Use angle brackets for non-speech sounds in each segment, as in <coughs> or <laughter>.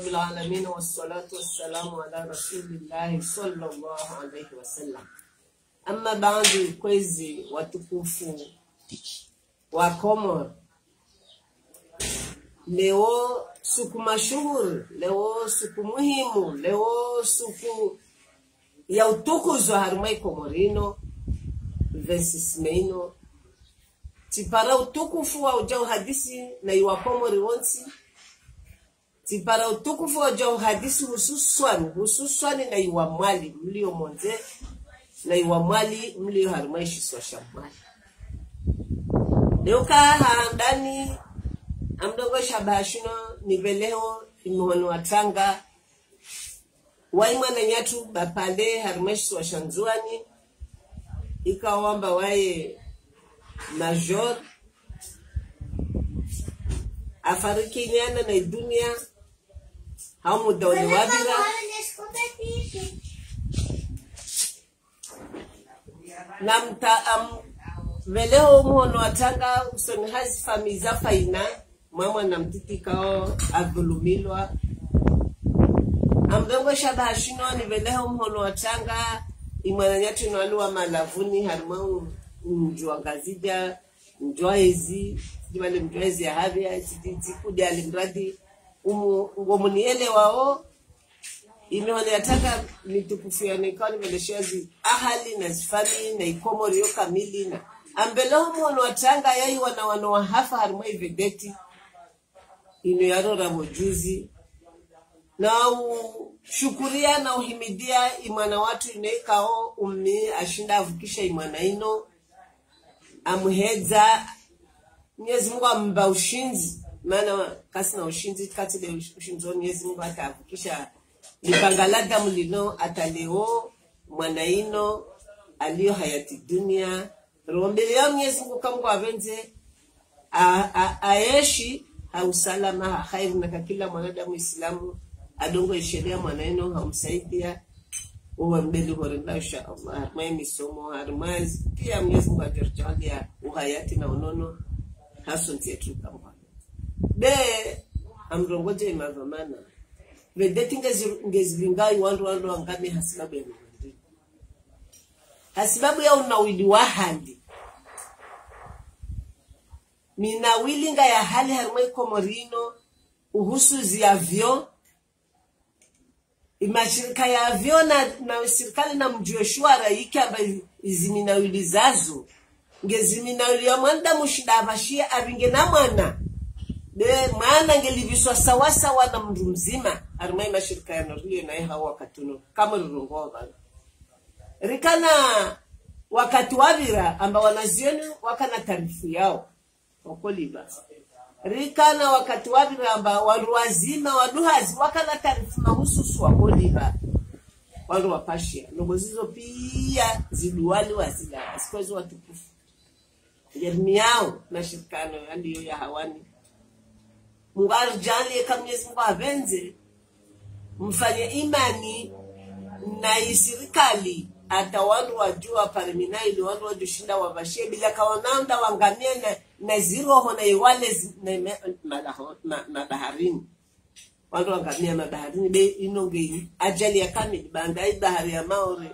العالمين والصلاة والسلام على رسول الله صلى الله عليه وسلم ama baadhi kwezi watukufu wa Komoro leo siku mashuhuri leo siku muhimu leo siku ya utukuzwa harimai komorino vesismeino tipara utukufu wa uja uhadisi na iwa komori wonsi tipara utukufu wa uja uhadisi hususwani hususwani na iwa mwali mlio monze na iwa mwali mlio harumaishi swa shambani leo haandani ndani amdogo shabashino niveleo imuhonu watanga waimwana nyatu bapale harimeshi washanzuani ikawamba waye major. Afariki nyana na dunia haumudauli wabira na mta am, veleo muhono atanga usoni hazi famiza faina mwamwa na mtiti kao adhulumilwa amdongo shabashino ni veleho mhono atanga imwana nyatu inwaluwa malavuni harimau mjua ngazija mjua ezi sijimale mjua ezi ya havya zikudi alimradi umu ngomuniele wao. Imehone yataka mitukufu yanekao nimeleshazi ahali na zifami na ikomori yo kamili na ambeleho mhono watanga yai wana wano wahafa harumwa ivedeti. Ino yarora mojuzi na ushukuria na uhimidia imwana watu inaikao ummi ashinda avukisha imwana ino. Amuhedza mwenyezi mungu amba ushinzi maana kasi na ushinzi katile ushinzi wa mwenyezi mungu atahakikisha lipanga la damu lino ataleo mwanaino aliyo hayati dunia. Rombele ya mwenyezi mungu kwa avenze aeshi hausalama hakhairu na kila mwanadamu islamu adongo sheria mwanaino hamsaidia uwe mbele horenda insha Allah harmai misomo harmai pia Mwenyezi Mungu ajarjalia uhayati na unono hasunti yetu kama be amrongoje imavamana vedeti ngezilingai wandu wandu wangami hasibabu ya mwindi hasibabu ya unawili wa hali. Minawilinga ya hali harimai komorino uhusuzi yavyo mashirika yavyo na, na sirikali na mjueshua raiki aba iziminawili zazo. Ngeziminawili ya mwanda mushida avashie avinge na mwana de mwana ngeliviswa sawasawa na mndu mzima arimai mashirika yanorie naye hawa wakatuno kama rirongova rikana wakati wavira amba wanazioni wakana tarifu yao. Wakoliva rikana wakati waviramba wandu wazima waduhazi wakana tarifu mahususu wakoliva wandu wapashia nongo zizo pia ziduwali wazila asikwezi watukufu. Yermiao yao na shirikano yandiyo ya hawani mungu arjalie ka mwenyezi mungu avenze mfanye imani na isirikali. Hata wandu wajua pariminaili wandu wajushinda wavashie bila kawananda wangamia na, na ziroho na iwale na mabaharini wandu wangamia mabaharini be inonge ajali ya kamili bandai bahari ya maore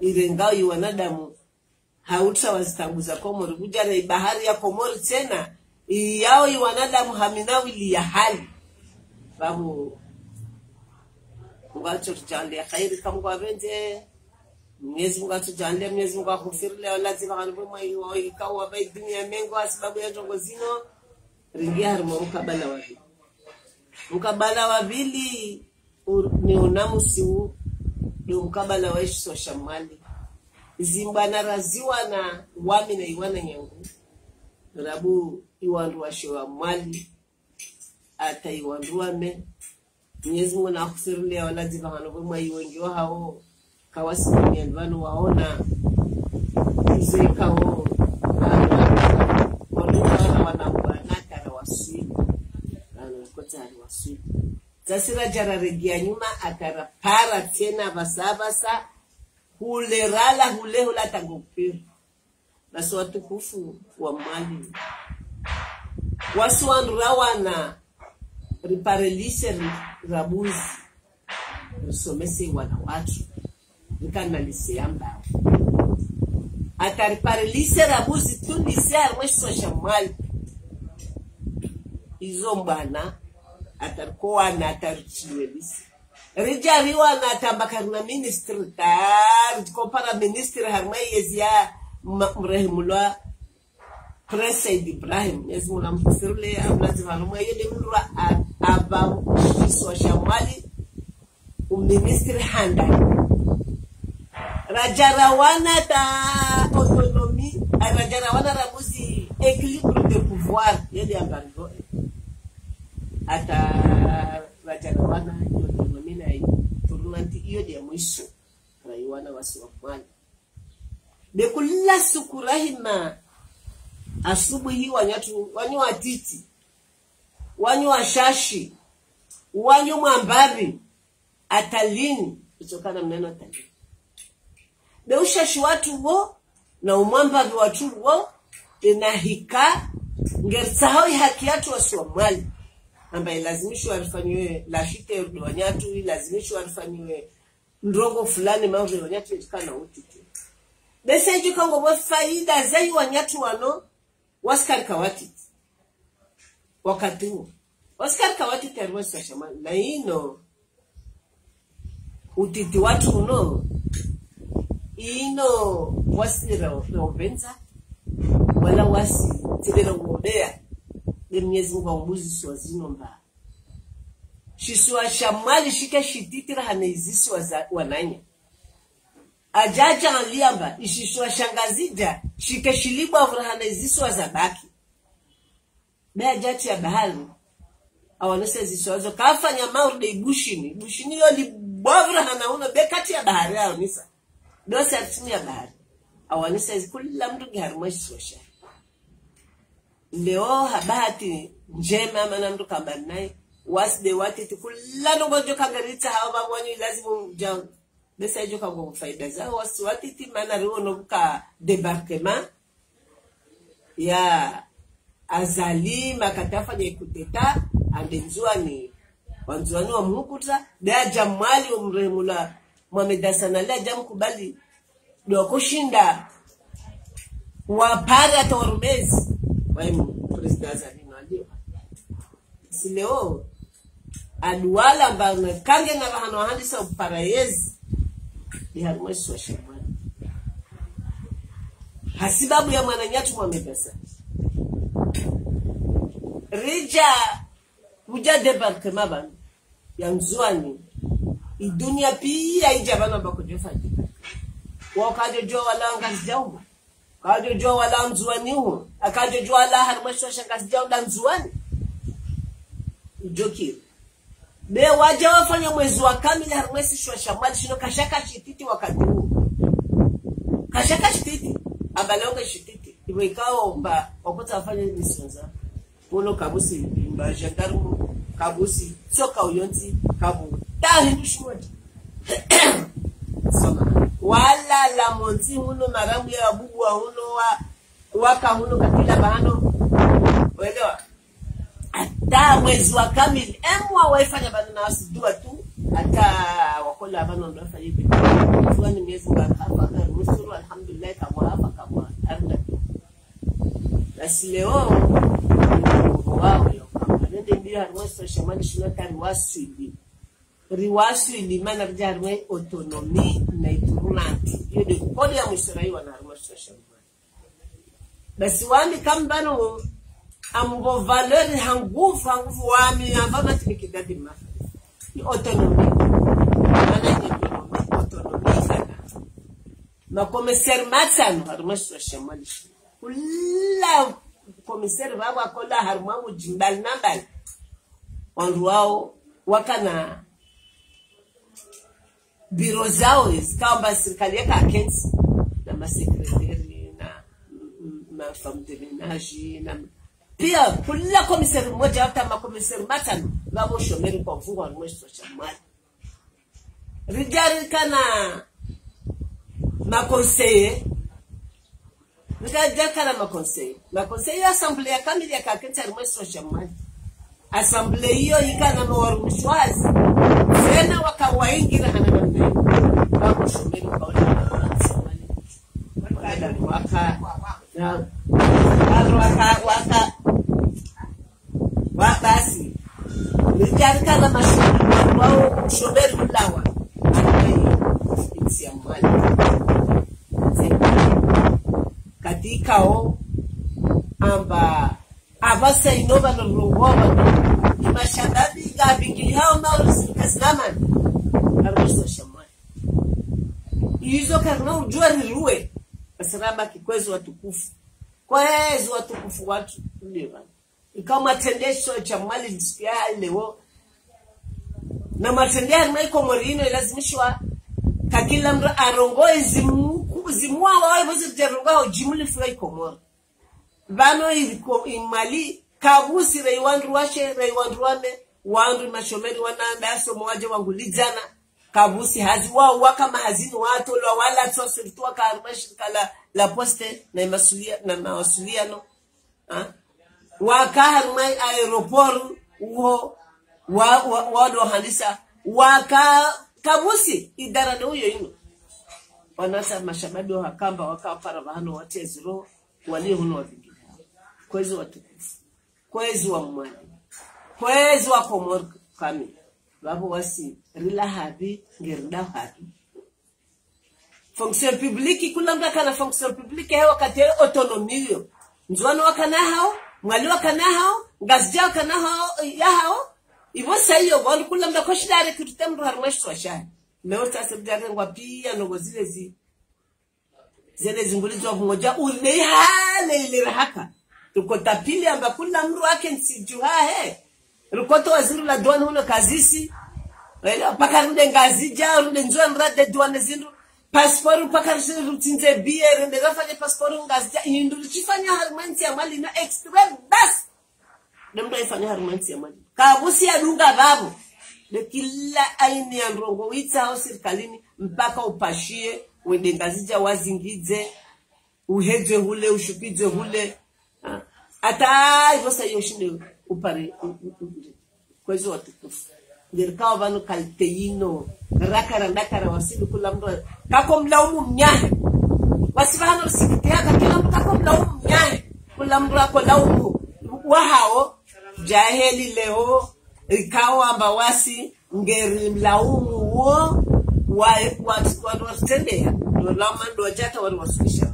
irengao iwanadamu. Hauta wazitanguza komori. Kujana ibahari ya komori tena iyao iwanadamu haminawiliya hali. Vamu ngacho tujalia khairi kamgwavenze Mwenyezi Mungu atujalie, Mwenyezi Mungu akufirile walazi vakanipo mwaiwo ikawa bai dunia mengo asibabu ya njongo zino. Ringia harimo mkabala wavili mkabala wavili ni unamusiu ni mkabala wa Yesu shamali zimbana raziwa na wami na iwana nyangu. Rabu iwandu washewa mwali. Ata iwandu wame Mwenyezi Mungu na akufirile walazi vakanipo mwaiwo ngiwa hao kawasimamia vano waona. Waswili zasira jararegia nyuma atara para tena vasavasa hulerala hulehula tangokupira basi watukufu wa mwali wasuwandu rawana riparelise rabuzi. Risomese wana watu. Rikanalise ambao. Atariparelise rabuzi tunise arimwesosha mwali. Izo mbwana atarikowana atarichiwelise rijariwana atambakarina ministri tari tikompara ministri harimwe yezia mrehemulwa prince said ibrahim yezi mula mfirule amlazivalumwe yele mlwa aba sosha mwali uministri handani rajarawana ta autonomie rajarawana rabuzi équilibre de pouvoir yeli ambarizo ata rajarawana autonomi na turunanti iyo dia mwisho. Raiwana wasiwamwali bekula siku rahima asubuhi wanyatu wanyu watiti wanyu washashi wanyu mwambavi atalini kutokana mneno atalini. Beushashi watu wo na umwambavi watu wo inahika ngersahoi haki yatu wasiwamwali ambaye lazimishwa alifanyiwe lashite rudo wanyatu lazimishwa alifanyiwe ndongo fulani mavre wanyatu etikana utiti bese ejikongo bo faida zai wanyatu wano waskarika Kawatit wakati huo. Waskarika watiti ariwasashamali na ino utiti watu uno ino wasira rauvenza wala wasi tirera uodea de mwenyezi mungu aumbuzi siwa zino mba. Shisua shamali shika shititira hanaizisi wananya ajaja aliamba ishishwa shangazija shike shilibwa vura hanaizisiwa za baki be ajati ya bahari awanese ziswazo kafanya maurde ibushini. Bushini yo libwavura hanauna be kati ya bahari aonisa dose atini ya bahari awanisa kula mtu giharimweshisosha leo habati njema mana mtu kambani naye wasde watiti kula nongojo kangaritsa hawa vamwanyu lazimu ja besa ijo kango faida zao wasi watiti mana riwono buka debarkement ya azali makatafanya ikuteta andenzuani wanzuani wamhukuta mhukuta beaja mwali omrehemula mwamedasanali kubali mkubali dokushinda wapare hata warumezi waimu presida azalino alio sileo aduwala mbanga kange na bahano handisa upara yezi iharimwesi wa shamwani hasibabu ya mwananyatu mwamebesa rija uja debarkema banu ya mzuani idunia pia ija bana bakujofati wakajojoa wala ngasijauma kajojoa wala mzuani hu akajojoa wala harimwesosha ngasijaunda mzuani ijokiri be waja wafanya mwezi wa kamili harumesi shwa shamali shino kashaka shititi wakati huu. Kashaka shititi abalonga shititi. Iwe ikawa mba wakuta wafanya misonza uno kabusi mba gendarmu kabusi soka uyonzi kabu. Tahindu shimoti <coughs> soma. Wala la monti huno marambu ya bubwa huno wa waka huno kakila bahano. Uelewa hata mwezi wa kamili. Emwa waifanya bana na wasidua tu. Hata wakola bana ndo ni mwezi wa hapa na karusuru alhamdulillah kamwa afa kamwa arda basi leo wao yo kama nende ndio harmwe social mani shina kari wasili riwasili mana rija harmwe autonomy na iturulanti hiyo ndio kodi ya mwisraeli wana shamani. Basi wami kambano ambo valeur hanguvu hanguvu wami ambava tinikidadi mafa ni autonomy mana ni autonomy autonomy sana makomisari matano harumwe social mani kula komisari vavo akola harumwa mujimbali nambali wandu wao wakana biro zao zikawamba serikali yaka akensi na masekretari na mafamdemenaji na pia kula komiseri mmoja hata makomiseri matano vavoshomeri kwa mfungo wa mwezi wa chamali rijari kana makonseye rikaja kana makonseye. Makonseye ya assemblée ya kamili ya kakenta ya mwezi wa chamali asamble hiyo ikana mawarumshwazi tena wakawaingira hananamne wakushomeri kaona waka na waka waka wa basi lijarikana mashughuli wao kushomeri ulawa ya mwali katikao amba abasaino ni mashandabi gabingili hao naorisikasinamani arososha shamani. Izo karina ujua riruwe basiraba kikwezo watukufu. Kwezo watukufu watu. Ndiva ikawa matendesho cha mwali jisikia lewo na matendea rimaiko ino ilazimishwa kakila mra arongoe zimu zimua wawe vozi jarongoa ujimuli fula ikomoro vano iliko imali kabusi rei wandru washe rei wandu wane wandu mashomeri wananda asomo waje wangulijana kabusi hazi wao kama hazini watolwa wala twasirtua karuma shirika la, poste na imasulia na mawasiliano. Ha? wakaharuma aeroporu uho wa, wa, wa, handisa waka kabusi idara na huyo ino wanasa mashababi wa hakamba wakapara vahano watezi roho huno wavingi kwezi watukufu kwezi wa mwani kwezi wa komor kami. Vavo wasi rila habi ngerida habi. Fonction publique kula mtu akana fonction publique hewa kati autonomio nzwano wakana hao mwali wakana hao ngazija wakana hao ya hao ivo saiyo vandu kula mtu akoshidare kitute mndu harimweshitwa sasa mjarengwa pia nogo zile zene zingulizwa kumoja ule hale ile haka rukota pili amba kula mru wake nsijuha he. Rukoto waziri la duane huno kazisi. Paka rude ngazija rude njua nrade duane zindu pasporu paka rutinze bie rende rafanye pasporu ngazija indu chifanya harmansi ya mali na extra das nemdo ifanya harmansi ya mali kabusi ya dunga babu. De kila aini ya mrongo wita au serikalini mpaka upashie wende ngazija wazingize uhedzwe hule ushupidze hule. Hata hivyo sasa hiyo shinde upare kwezi watukufu ngerikawa vano kalteino rakara ndakara wasili kula mndu kako mlaumu mnyahe. Wasivano mtu kako mlaumu mnyahe. Kula mndu ako laumu. Wahao jaheli leo ikawa mbawasi ngeri mlaumu wo watendea ndolamando wajata wari wasukisha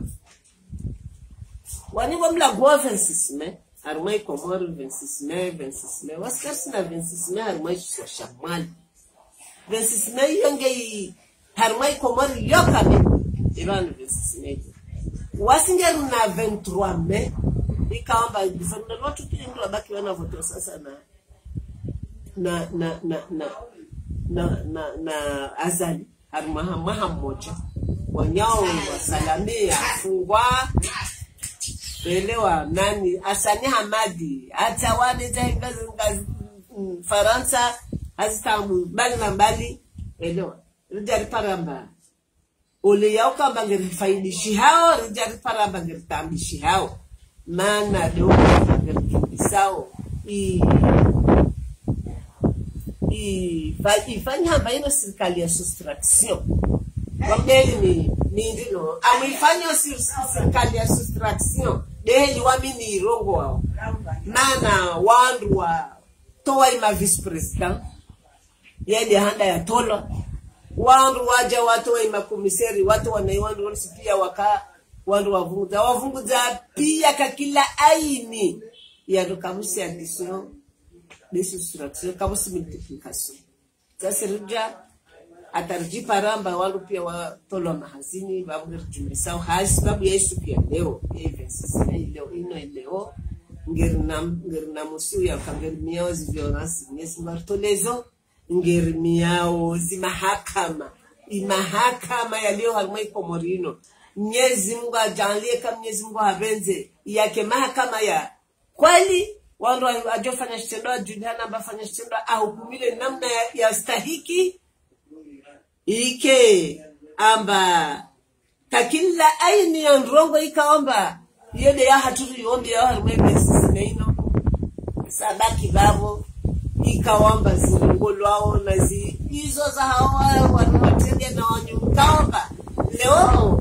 wanivo mlagoa vensisime harimai komori vensisime vensisime wasikarisina vensisime harimai sosha mwali vensisime iyonge harimai komori yokame ivanu vensisime wasingeri na 23 me guvernor watu kili mtu abaki wanavotoa sasa na na na na na na na, na azali. Harimaha maha mmoja. Wanyao wasalamia afungwa elewa nani? Asani hamadi. Hata wani ngazi ngazi mm, faransa hazitamu. Mbali na mbali. Elewa. Rijari paramba ole yao kama ngerifaidishi hao rijari paramba ngeritambishi hao maana leo ngerikimbisao i ifa- ifanye hamba ino serikali ya sustraction wambeli ni ni ndino amwifanye si- serikali ya soustraction deheli wamini irongo wao. Mana wandu wa toa ima vice president yende handa ya tola wandu waja watoa ima komiseri watu wanai wandu wonsi pia waka wandu wavunguza wavunguza pia kakila aini yado kamusi addition de soustraction kamusi multiplication. Sasa atariji paramba wandu pia watolwa mahazini vavungerijumisao hasi babu yesu pia leo leo ino leo ngerinam musiu yakangerimiao zivionasi ngeri ngerimiao zimahakama imahakama yaliyo harimwa mnyezi mungu ajalie kama mnyezi mungu avenze yake mahakama ya kweli wando ajofanya shitendo ajuliana ambafanya shitendo ahukumile namna ya, ya stahiki. Ike amba takila aini ya ndrongo ikaomba. Yede ya haturu yombi ya harumebe besisine ino. Sabaki vavo ikawamba zilongolwao na zi hizo za hawa wanawatende na wanyumkaomba leo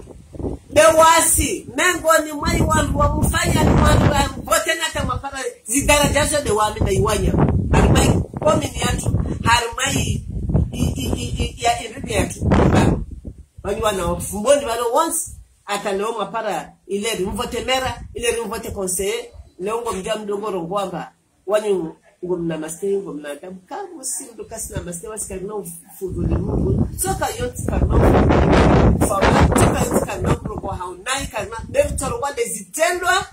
bewasi mengoni mwai wandu wamufanya ni wandu wa mvoteni hata mapara zidarajazo de wami na iwanya harimai komini yatu harimai ya irimi yatu Wanyu wana fumboni wano once ata leo mapara ile rimvotemera ile rimvote konseye leo ngomja mdongoro ngwamba wanyu ngomna maste ngomna tabu kamu sindu kasina maste wasikarina ufuduli mungu soka karina ufudhuli soka haunai wale zitendwa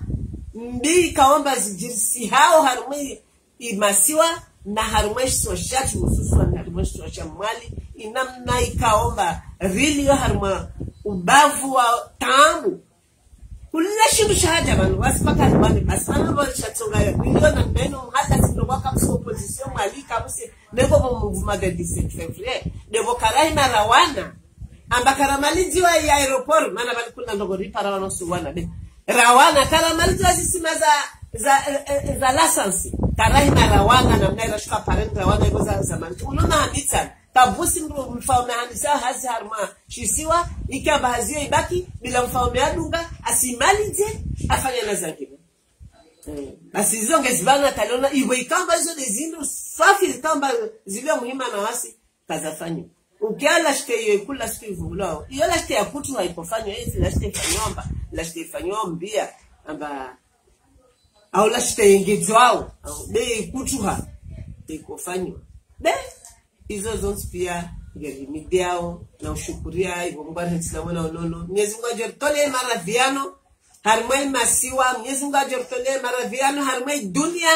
mbi kaomba zijirisi hao harumwe imasiwa na harumwe soshati hususwa na harumwe sosha mwali inamna ikaomba. Rili yo harumwa ubavu wa tamu kula shindu shahaja vanhu vasipaka vane basi vanovashatsonga riliyo na meno mhada sindowa kamusi opposition mwali kamusi nevovo muvumada 17 fevrier devo karai na rawana amba karamalidziwa ya aeroport mana vali kula ndogoripara vanosuwana be rawana karamalidziwa zisima za za eh, za lasansi. Karai na rawana namna irashuka pareni rawana ivo za zamani unoona hamitsana kavusi mru mfaume handisa hazi harma shisiwa ikamba haziyo ibaki bila mfaume adunga asimalize afanya na zangine. Eh, basi hizo ngezibana taliona iwe ikamba hizo ni zindu safi ikamba zilio muhima na wasi kazafanya ukiala shite iyo ikula shite ivulao iyo la shite ya kutu haipofanywa hizi la shite ifanyomba la shite ifanywa mbia amba au la shite yengedzwao au de ikutuha ikofanywa de hizo zonse pia ngerimidiao na ushukuria ivo wana unono mwenyezi mungu ajoritole maraviano harimwei masiwa. Mnyezi mungu ajoritole maraviano harimwei dunia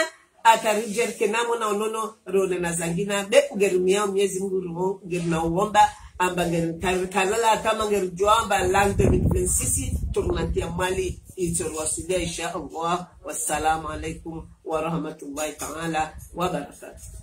atarijerike na onono rone na zangina. Be kugerumia mwenyezi mungu ruo gerina uomba amba ngerikalala atama ngerijoamba lang 2026 turunantia mali itorwasilia insha allah wassalamu alaikum warahmatullahi taala wabarakatuh